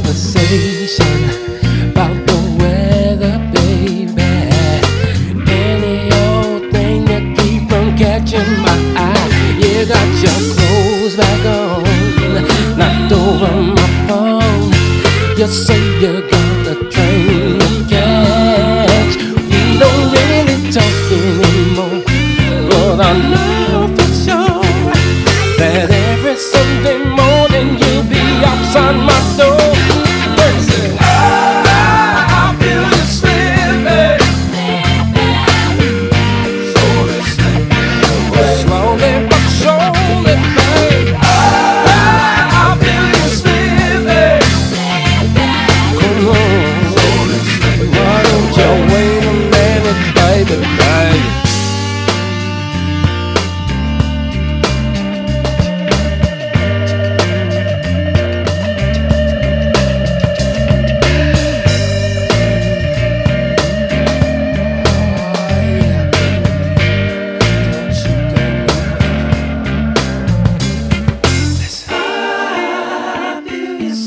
conversation about the weather, baby. Any old thing that keep from catching my eye. You got your clothes back on, knocked over my phone. You say you got the train to catch. We don't really talk anymore, but I know.